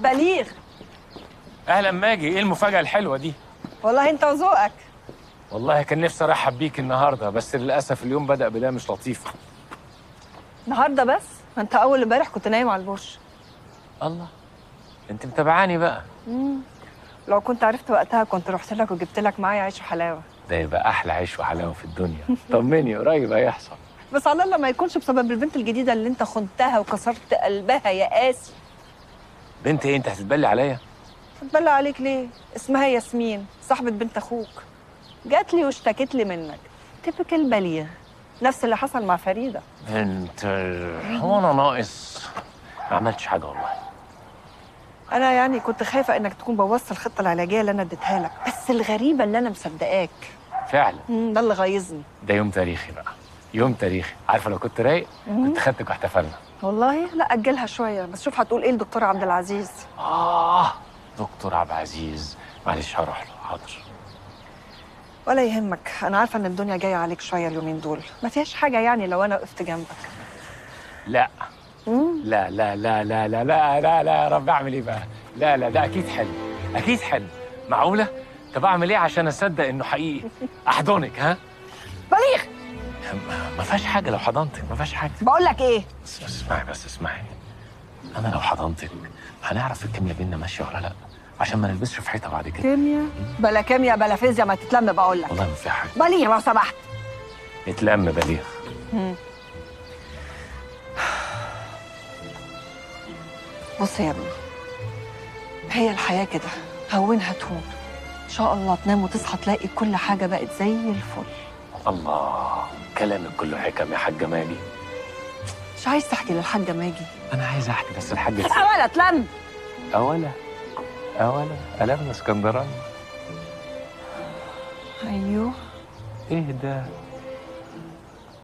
بليغ. أهلا ماجي إيه المفاجأة الحلوة دي؟ والله أنت وذوقك. والله كان نفسي أرحب بيك النهارده بس للأسف اليوم بدأ بدايه مش لطيفة. النهارده بس؟ ما أنت أول امبارح كنت نايم على البرج. الله أنت متابعاني بقى. لو كنت عرفت وقتها كنت رحت لك وجبت لك معايا عيش وحلاوة. ده يبقى أحلى عيش وحلاوة في الدنيا. طمني قريب هيحصل. بس على الله ما يكونش بسبب البنت الجديدة اللي أنت خنتها وكسرت قلبها يا قاسي بنت إيه انت هتتبلي عليا؟ هتبلى عليك ليه؟ اسمها ياسمين صاحبة بنت أخوك. جات لي واشتكت لي منك. تبكل بليغ. نفس اللي حصل مع فريدة. انت هو أنا ناقص. ما عملتش حاجة والله. أنا يعني كنت خايفة إنك تكون بوظت الخطة العلاجية اللي أنا اديتها لك. بس الغريبة اللي أنا مصدقاك. فعلا. ده اللي غيظني. ده يوم تاريخي بقى. يوم تاريخي. عارفة لو كنت رايق كنت خدتك واحتفلنا. والله لا أجلها شوية بس شوف هتقول إيه الدكتور عبد العزيز آه دكتور عبد العزيز معلش هروح له حاضر ولا يهمك أنا عارفة إن الدنيا جاية عليك شوية اليومين دول ما فيهاش حاجة يعني لو أنا وقفت جنبك لا. لا لا لا لا لا لا لا لا يا رب أعمل إيه بقى؟ لا لا ده أكيد حلم أكيد حلم معقولة؟ طب أعمل إيه عشان أصدق إنه حقيقي؟ أحضنك ها؟ بليغ ما- فيهاش حاجة لو حضنتك ما فيهاش حاجة. بقول لك إيه؟ بس بس اسمعي بس اسمعي. أنا لو حضنتك هنعرف الكيمياء بينا ماشية ولا لأ؟ عشان ما نلبسش في حيطة بعد كده. كيمياء؟ بلا كيمياء بلا فيزياء ما تتلم بقول لك. والله ما في حاجة. بليغ لو سمحت. اتلم بليغ. بص يا ابني هي الحياة كده هونها تهون إن شاء الله تنام وتصحى تلاقي كل حاجة بقت زي الفل. الله كلامك كله حكم يا حاجة ماجي. مش عايز تحكي للحاجة ماجي. أنا عايز أحكي بس الحاجة ولا تلم أولا أولا قلبنا إسكندراني. أيوه. إيه ده؟